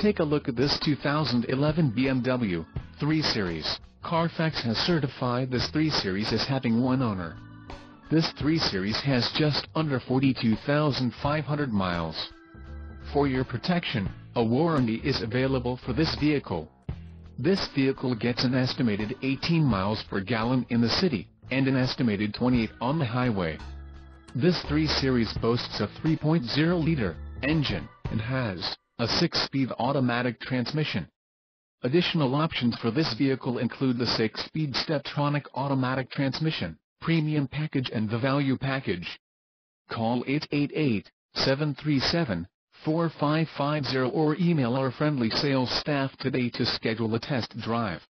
Take a look at this 2011 BMW 3 Series. Carfax has certified this 3 Series as having one owner. This 3 Series has just under 42,500 miles. For your protection, a warranty is available for this vehicle. This vehicle gets an estimated 18 miles per gallon in the city, and an estimated 28 on the highway. This 3 Series boasts a 3.0-liter engine, and has a 6-speed automatic transmission. Additional options for this vehicle include the 6-speed Steptronic automatic transmission, premium package and the value package. Call 888-737-4550 or email our friendly sales staff today to schedule a test drive.